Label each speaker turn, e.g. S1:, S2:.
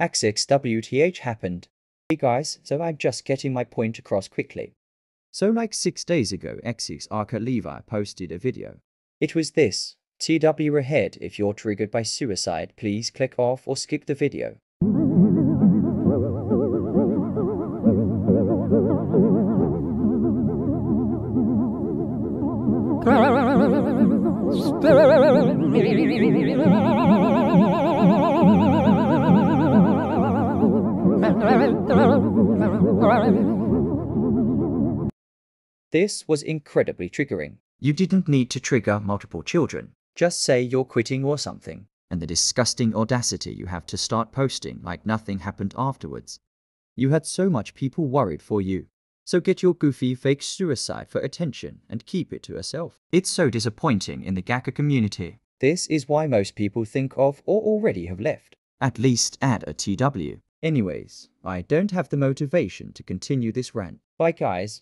S1: XXWTH happened. Hey guys, so I'm just getting my point across quickly.
S2: So like six days ago, X's Arca Levi posted a video.
S1: It was this. TW ahead if you're triggered by suicide, please click off or skip the video. This was incredibly triggering.
S2: You didn't need to trigger multiple children.
S1: Just say you're quitting or something.
S2: And the disgusting audacity you have to start posting like nothing happened afterwards. You had so much people worried for you. So get your goofy fake suicide for attention and keep it to yourself. It's so disappointing in the Gacha community.
S1: This is why most people think of or already have left.
S2: At least add a TW.
S1: Anyways, I don't have the motivation to continue this rant. Bye guys.